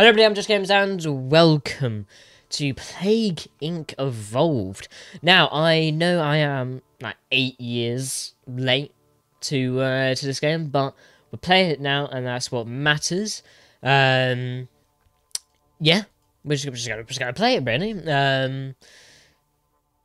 Hello everybody, I'm Dash Games and welcome to Plague Inc. Evolved. Now, I know I am like eight years late to uh, to this game, but we're playing it now and that's what matters. Um, yeah, we're just, we're just, gonna, just gonna play it really. Um,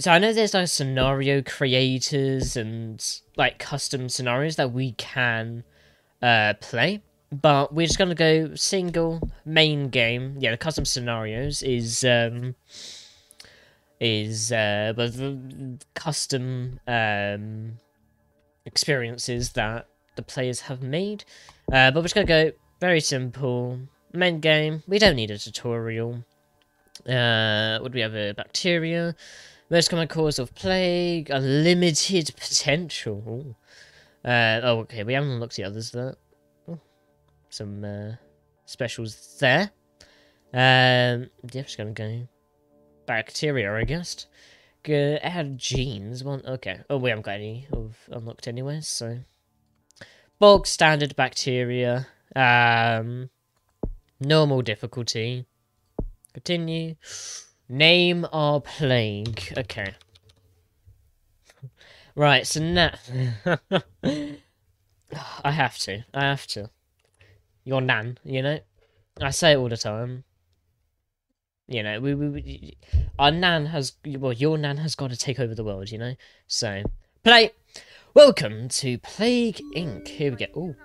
so I know there's like scenario creators and like custom scenarios that we can uh, play. But we're just gonna go single main game. Yeah, the custom scenarios is um is uh but the custom um experiences that the players have made. Uh, but we're just gonna go very simple main game. We don't need a tutorial. Uh, do we have? A bacteria, most common cause of plague, unlimited potential. Uh, oh, okay. We haven't unlocked the others though some uh, specials there. Um, yeah, just gonna go bacteria, I guess. Go add genes. One, okay. Oh, we haven't got any of unlocked anyway, so bulk standard bacteria. Um, normal difficulty. Continue. Name our plague. Okay. right, so now I have to. I have to your nan, you know? I say it all the time. You know, we, we, we our nan has well, your nan has got to take over the world, you know. So play. Welcome to Plague Inc. Here we go. Oh,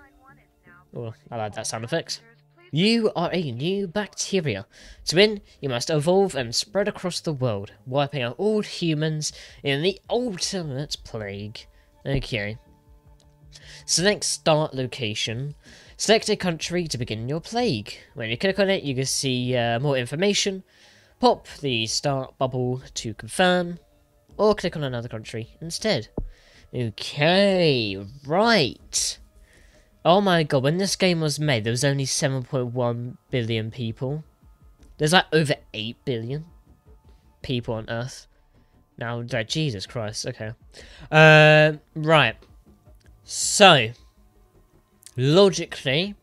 oh, I like that sound effects. You are a new bacteria. To win, you must evolve and spread across the world, wiping out all humans in the ultimate plague. Okay. Select start location. Select a country to begin your plague. When you click on it, you can see uh, more information. Pop the start bubble to confirm, or click on another country instead. Okay, right. Oh my god, when this game was made, there was only 7.1 billion people. There's like over 8 billion people on Earth. Now, Jesus Christ, okay. Uh, right. So, logically,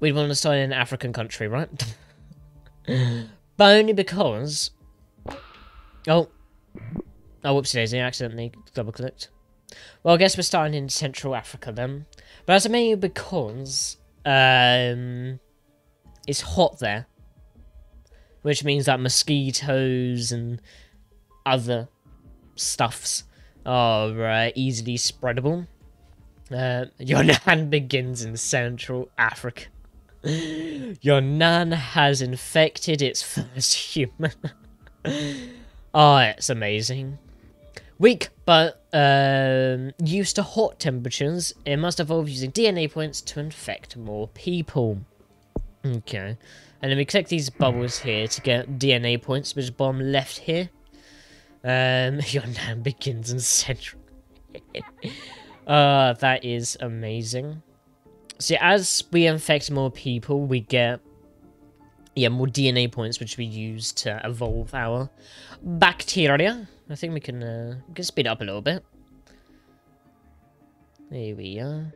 we'd want to start in an African country, right? but only because... Oh. Oh, whoopsie daisy, I accidentally double clicked. Well, I guess we're starting in Central Africa then. But that's mainly because um, it's hot there. Which means that mosquitoes and other stuffs are uh, easily spreadable. Uh, your nan begins in Central Africa. your nan has infected its first human. oh, it's amazing. Weak, but um, used to hot temperatures, it must evolve using DNA points to infect more people. Okay. And then we collect these bubbles here to get DNA points, which bomb left here. Um, your nan begins in Central. Uh, that is amazing. See, as we infect more people, we get yeah more DNA points, which we use to evolve our bacteria. I think we can uh, we can speed up a little bit. There we are.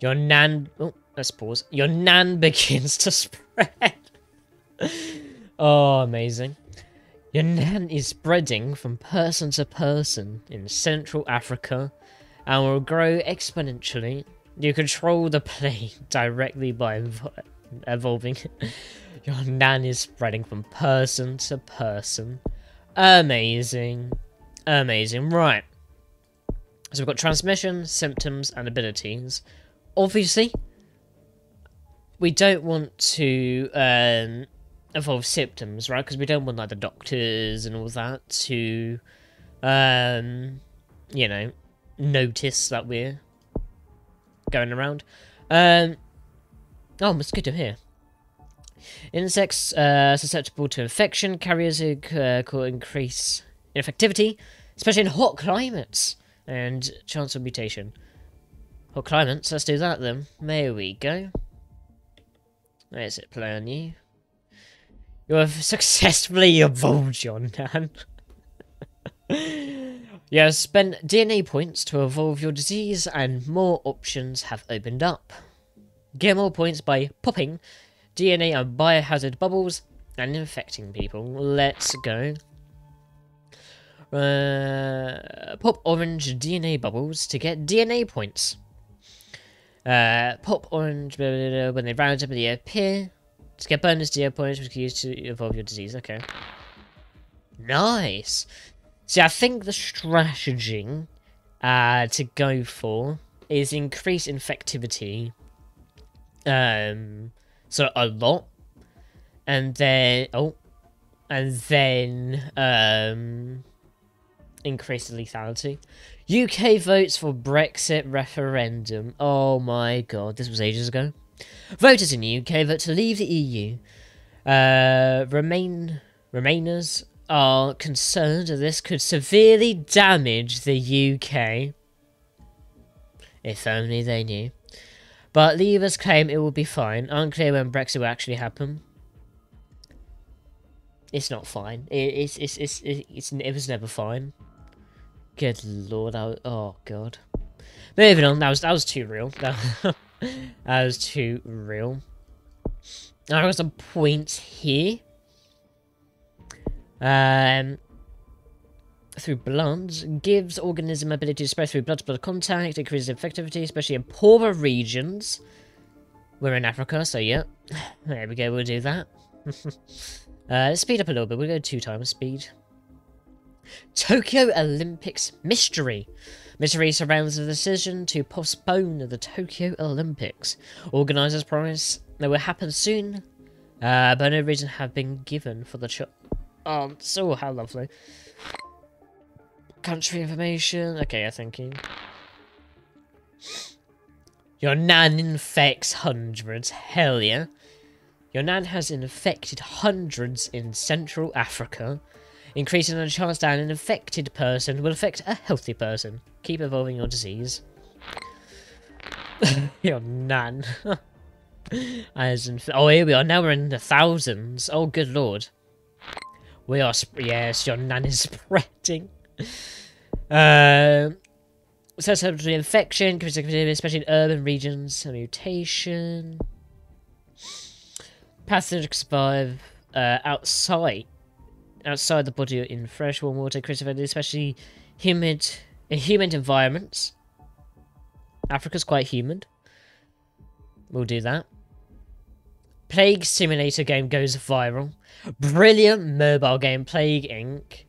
Your nan. Oh, let's pause. Your nan begins to spread. oh, amazing. Your nan is spreading from person to person in Central Africa and will grow exponentially. You control the plague directly by ev evolving. Your nan is spreading from person to person. Amazing. Amazing. Right. So we've got transmission, symptoms, and abilities. Obviously, we don't want to um, evolve symptoms, right? Because we don't want like the doctors and all that to, um, you know, notice that we're going around. Um, oh, mosquito here. Insects uh, susceptible to infection, carriers who uh, could increase infectivity, especially in hot climates, and chance of mutation. Hot climates, let's do that then. There we go. Where's it play on you? You have successfully evolved your nan. You have spent DNA points to evolve your disease, and more options have opened up. Get more points by popping DNA and biohazard bubbles and infecting people. Let's go. Uh, pop orange DNA bubbles to get DNA points. Uh, pop orange blah, blah, blah, when they round up and they appear to get bonus DNA points which can use to evolve your disease. Okay. Nice. See, I think the strategy uh, to go for is increase infectivity. Um, so a lot, and then oh, and then um, increase the lethality. UK votes for Brexit referendum. Oh my god, this was ages ago. Voters in the UK vote to leave the EU. Uh, remain Remainers are concerned that this could severely damage the UK. If only they knew. But Leavers claim it will be fine. Unclear when Brexit will actually happen. It's not fine. It, it's, it's, it's, it's, it was never fine. Good lord. Was, oh, God. Moving on. That was, that was too real. That, was too real. There was some points here. Um, through blood gives organism ability to spread through blood-to-blood contact, increases infectivity, especially in poorer regions. We're in Africa, so yeah. There we go, we'll do that. uh, speed up a little bit, we'll go two times speed. Tokyo Olympics mystery. Mystery surrounds the decision to postpone the Tokyo Olympics. Organisers promise they will happen soon, uh, but no reason have been given for the Oh, so how lovely. Country information. Okay, I think you. Your nan infects hundreds. Hell yeah. Your nan has infected hundreds in Central Africa, increasing the chance that an infected person will affect a healthy person. Keep evolving your disease. your nan. As oh, here we are. Now we're in the thousands. Oh, good lord. We are, yes, your nan is spreading. Uh, susceptible infection, especially in urban regions, a mutation. Pathogens survive uh, outside, outside the body in fresh, warm water, especially humid, in humid environments. Africa's quite humid. We'll do that. Plague Simulator game goes viral. Brilliant mobile game, Plague Inc.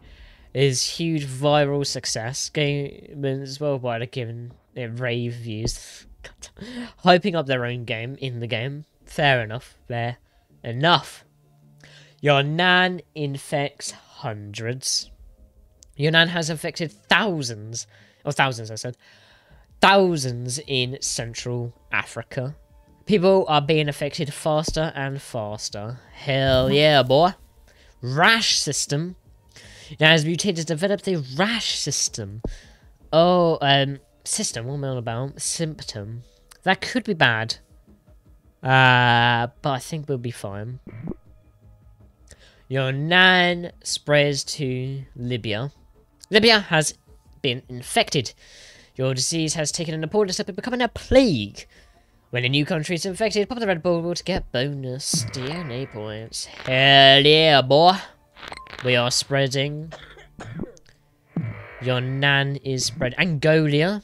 is huge viral success. Gamers worldwide are given it rave reviews. Hyping up their own game in the game. Fair enough. Fair enough. Your Nan infects hundreds. Your Nan has infected thousands. Or thousands, I said. Thousands in Central Africa. People are being affected faster and faster. Hell yeah, boy. Rash system. Now, as mutators developed the rash system. Oh, um, system, what am I on about? Symptom. That could be bad. Uh, but I think we'll be fine. Your nan spreads to Libya. Libya has been infected. Your disease has taken an important step in becoming a plague. When a new country is infected, pop the red bubble to get bonus DNA points. Hell yeah, boy. We are spreading. Your Nan is spread. Angolia.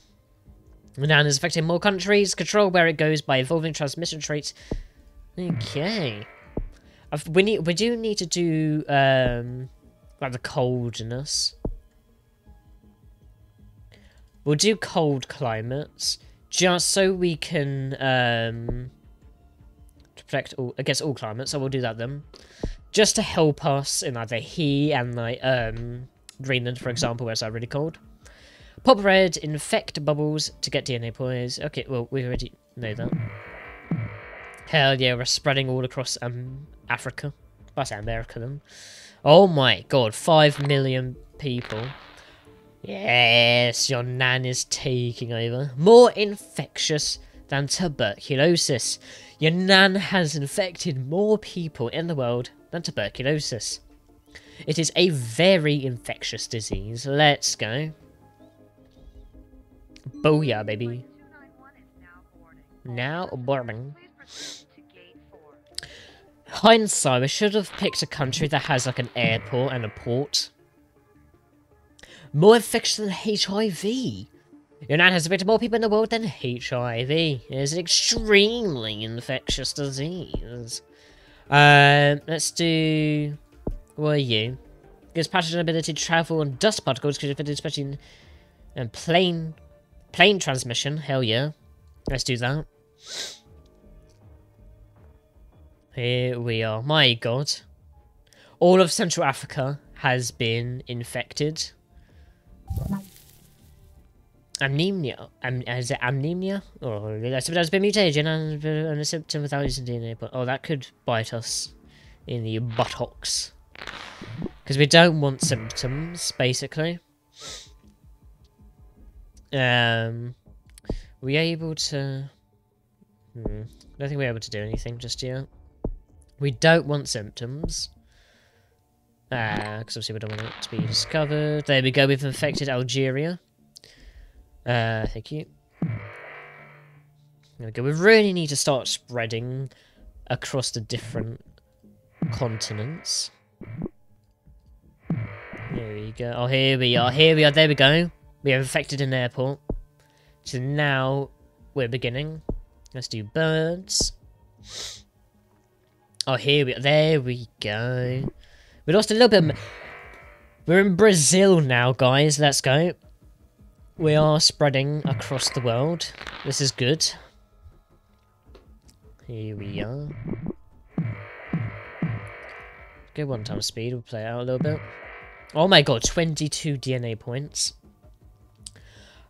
Nan is affecting more countries. Control where it goes by evolving transmission traits. Okay. I've, we need. We do need to do um, like the coldness. We'll do cold climates just so we can um, protect all against all climates. So we'll do that then, just to help us in either he and like um, Greenland, for example, where it's like really cold. Pop red, infect bubbles to get DNA poise. Okay, well we already know that. Hell yeah, we're spreading all across um Africa. I say America then. Oh my god, five million people. Yes, your nan is taking over. More infectious than tuberculosis. Your nan has infected more people in the world than tuberculosis. It is a very infectious disease. Let's go. Booyah, baby. Now boarding. Hindsight, we should have picked a country that has like an airport and a port. More infectious than HIV. Your nan has affected more people in the world than HIV. It is an extremely infectious disease. Um, let's do... What are you? Gives pathogen ability to travel on dust particles, because especially in and plane, plane transmission. Hell yeah. Let's do that. Here we are. My god. All of Central Africa has been infected. Anemia. Am is it anemia? Or oh, has been mutated and a symptom without using DNA. But oh, that could bite us in the buttocks. Because we don't want symptoms, basically. Um, we able to... Hmm, I don't think we're able to do anything just yet. We don't want symptoms. Ah, because obviously we don't want it to be discovered. There we go, we've infected Algeria. Uh, thank you. There we go. We really need to start spreading across the different continents. There we go. Oh, here we are. Here we are. There we go. We have infected an airport. So now we're beginning. Let's do birds. Oh, here we are, There we go. We lost a little bit. We're in Brazil now, guys. Let's go. We are spreading across the world. This is good. Here we are. Go one time speed. We'll play out a little bit. Oh my god, 22 DNA points.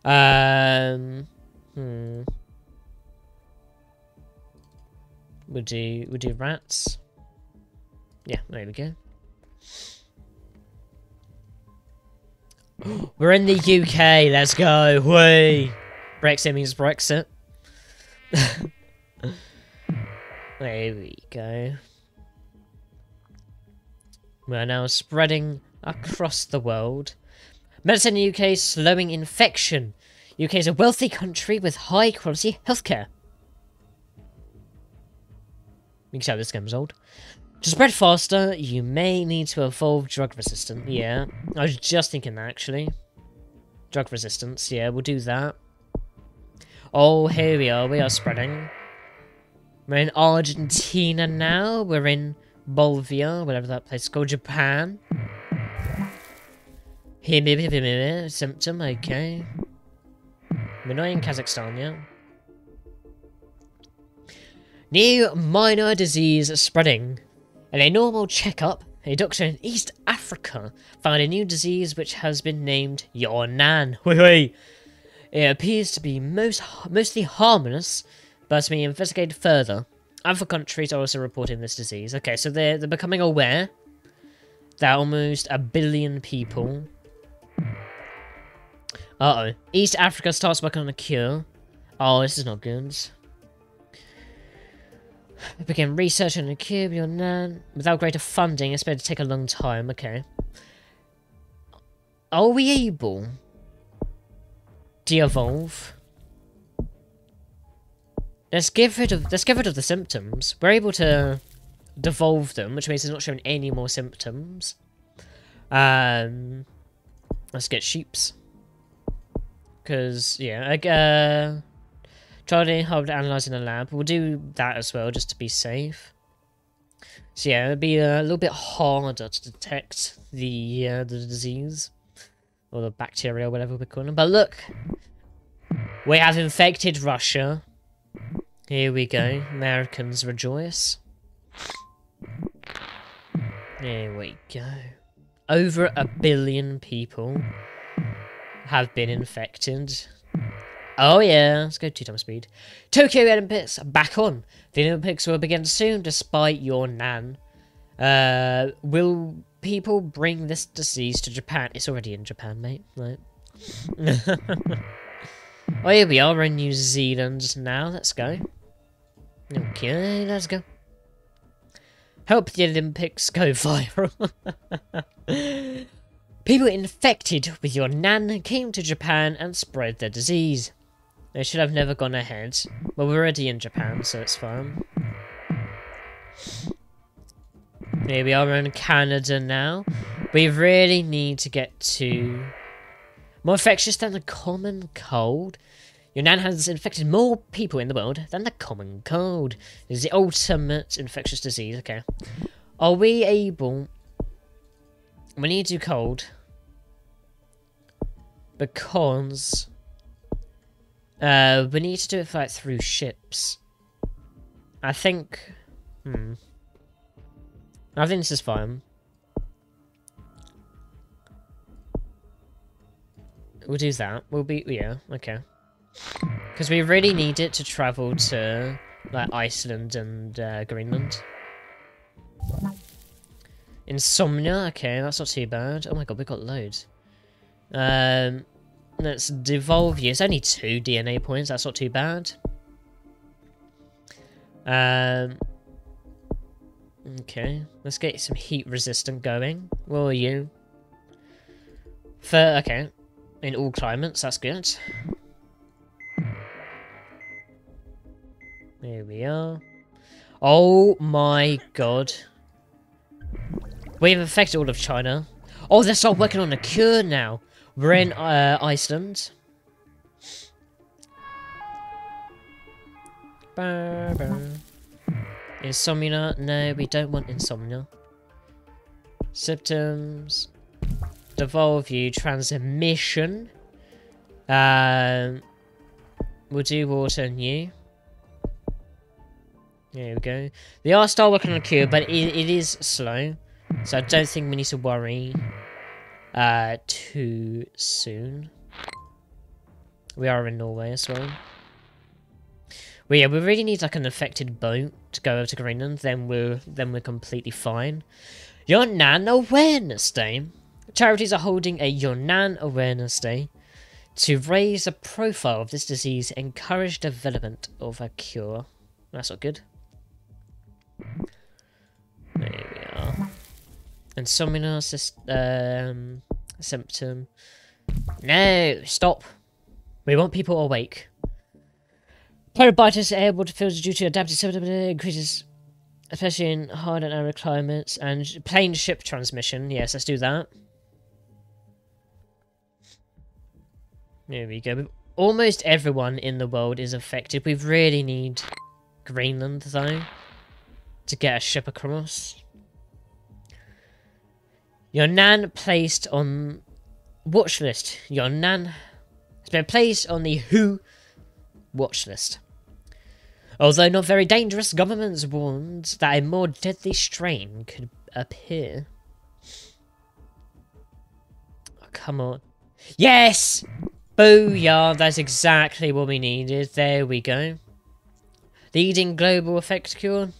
Um, hmm. We'll do, we'll do rats. Yeah, there we go. We're in the UK, let's go. Whee! Brexit means Brexit. there we go. We are now spreading across the world. Medicine in the UK slowing infection. UK is a wealthy country with high quality healthcare. You can how this game's old. To spread faster, you may need to evolve drug resistant. Yeah, I was just thinking that actually. Drug resistance, yeah, we'll do that. Oh, here we are, we are spreading. We're in Argentina now, we're in Bolivia, whatever that place is called, Japan. Symptom, okay. We're not in Kazakhstan yet. New minor disease spreading. In a normal checkup, a doctor in East Africa found a new disease which has been named Your Nan. It appears to be most mostly harmless, but to be investigated further. Other countries are also reporting this disease. Okay, so they're, they're becoming aware that almost a billion people uh-oh. East Africa starts working on a cure. Oh, this is not good. Begin research on a cure your nan. Without greater funding, it's better to take a long time. Okay. Are we able de-evolve? Let's get rid of let's get rid of the symptoms. We're able to devolve them, which means it's not showing any more symptoms. Um, let's get sheeps. Because, yeah, like, uh, hard to analyze in the lab. We'll do that as well, just to be safe. So yeah, it'd be a little bit harder to detect the uh, the disease. Or the bacteria, or whatever we call them. But look! We have infected Russia. Here we go. Americans rejoice. Here we go. Over a billion people have been infected. Oh yeah, let's go two times speed. Tokyo Olympics back on. The Olympics will begin soon despite your nan. Uh, will people bring this disease to Japan? It's already in Japan, mate. Right. oh, here we are in New Zealand now. Let's go. Okay, let's go. Help the Olympics go viral. People infected with your nan came to Japan and spread the disease. They should have never gone ahead. but we're already in Japan, so it's fine. Here we are in Canada now. We really need to get to... More infectious than the common cold. Your nan has infected more people in the world than the common cold. Is the ultimate infectious disease. Okay. Are we able... We need to cold. Because... Uh, we need to do it like through ships. I think... Hmm. I think this is fine. We'll do that. We'll be... Yeah, okay. Because we really need it to travel to, like, Iceland and uh, Greenland. Insomnia? Okay, that's not too bad. Oh my god, we got loads. Um, let's devolve you. It's only two DNA points. That's not too bad. Um, okay, let's get some heat resistant going. Where are you? For, okay, in all climates, that's good. Here we are. Oh my god. We've affected all of China. Oh, they're start working on a cure now. We're in uh, Iceland. Insomnia. No, we don't want insomnia. Symptoms. Devolve you. Transmission. Um, we'll do water and you. There we go. They are still working on a cure, but it, it is slow. So I don't think we need to worry uh, too soon. We are in Norway as well. Well, yeah, we really need like an affected boat to go over to Greenland. Then we're then we're completely fine. Your Nan Awareness Day. Charities are holding a Your Nan Awareness Day to raise the profile of this disease, encourage development of a cure. That's not good. And Insomnia um, symptom. No, stop. We want people awake. Pyrobitis are able to filter due to adaptive symptom increases, especially in hard and arid climates, and plane ship transmission. Yes, let's do that. There we go. Almost everyone in the world is affected. We really need Greenland, though to get a ship across. Your nan placed on watch list. Your nan has been placed on the WHO watch list. Although not very dangerous, governments warned that a more deadly strain could appear. Oh, come on. Yes! Booyah! That's exactly what we needed. There we go. Leading global effect cure.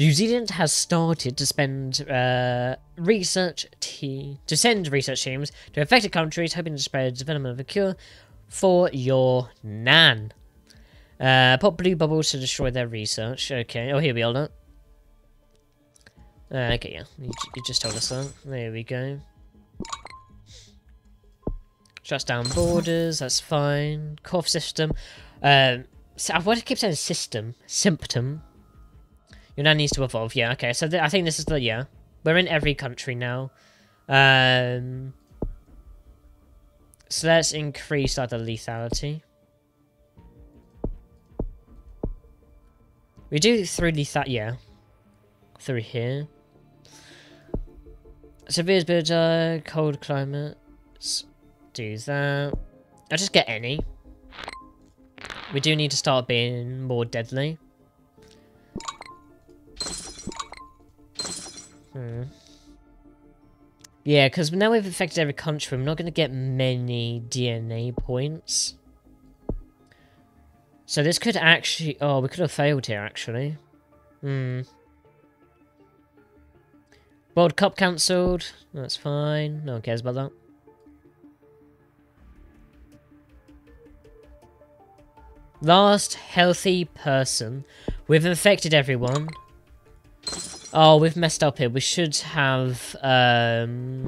New Zealand has started to spend uh, research to send research teams to affected countries, hoping to spread the development of a cure for your nan. Uh, pop blue bubbles to destroy their research. Okay. Oh, here we are. Uh, okay, yeah. You, you just told us that. There we go. Shuts down borders. That's fine. Cough system. Um, so, why do I keep saying system? Symptom. Your nan needs to evolve. Yeah, okay. So I think this is the... Yeah. We're in every country now. Um, so let's increase other lethality. We do through lethality. Yeah. Through here. Severe bitter, cold climates. Do that. I'll just get any. We do need to start being more deadly. Hmm. Yeah, because now we've affected every country, I'm not going to get many DNA points. So this could actually... Oh, we could have failed here, actually. Hmm. World Cup cancelled. That's fine. No one cares about that. Last healthy person. We've infected everyone. Oh, we've messed up here. We should have, um...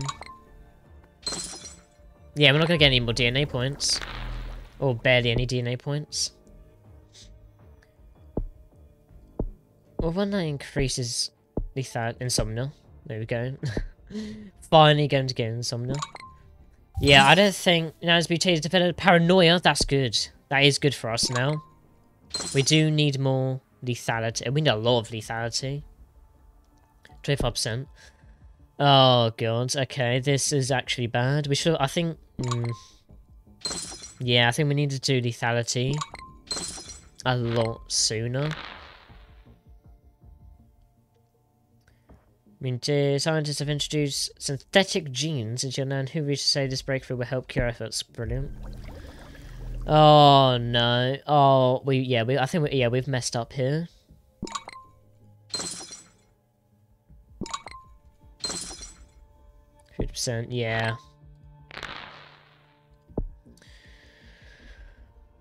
Yeah, we're not going to get any more DNA points. Or barely any DNA points. Well, when that increases lethal insomnia. There we go. Finally going to get insomnia. Yeah, I don't think now as BT has developed paranoia. That's good. That is good for us now. We do need more lethality. We need a lot of lethality. 25%. Oh god, okay, this is actually bad. We should, I think, mm, yeah, I think we need to do lethality a lot sooner. I mean, scientists have introduced synthetic genes into your nan who reached to say this breakthrough will help cure efforts. Brilliant. Oh no. Oh, we yeah, we I think we yeah, we've messed up here. Percent, yeah.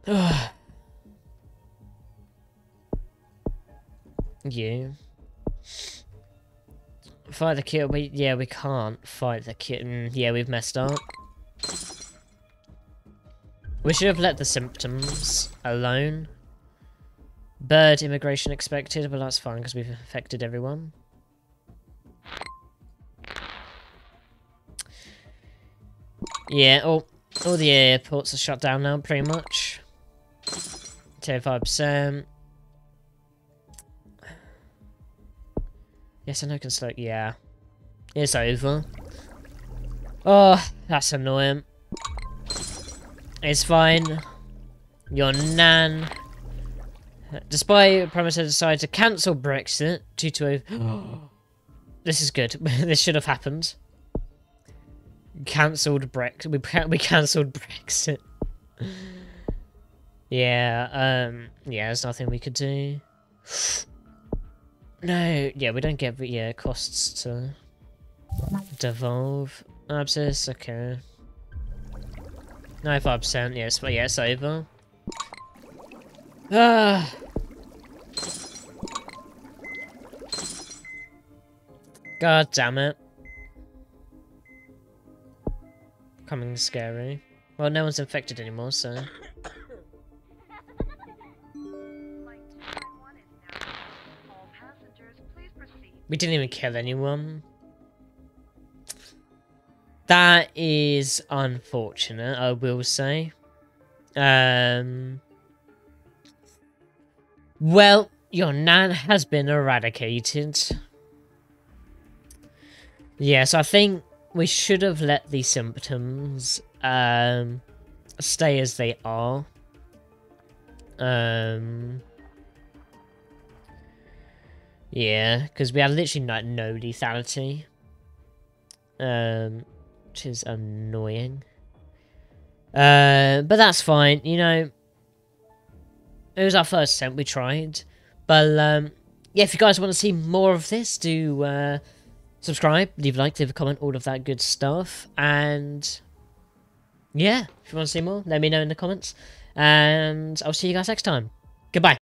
you. Fight the kitten. We yeah, we can't fight the kitten. Yeah, we've messed up. We should have let the symptoms alone. Bird immigration expected, but that's fine because we've affected everyone. Yeah, all, all the airports are shut down now, pretty much. 25%. Yes, I know can slow. Yeah. It's over. Oh, that's annoying. It's fine. Your nan. Despite promise to decide to cancel Brexit due to a... this is good. this should have happened. Cancelled Brexit. We, we cancelled Brexit. yeah, um, yeah, there's nothing we could do. No, yeah, we don't get, yeah, costs to devolve. Abscess, okay. 95%, yes, but yeah, over. Ah. God damn it. Coming scary. Well, no one's infected anymore, so... We didn't even kill anyone. That is unfortunate, I will say. Um, well, your nan has been eradicated. Yes, I think we should have let the symptoms um, stay as they are. Um, yeah, because we had literally like no lethality. Um, which is annoying. Uh, but that's fine, you know. It was our first attempt, we tried. But, um, yeah, if you guys want to see more of this, do, uh, subscribe, leave a like, leave a comment, all of that good stuff. And, yeah, if you want to see more, let me know in the comments. And I'll see you guys next time. Goodbye.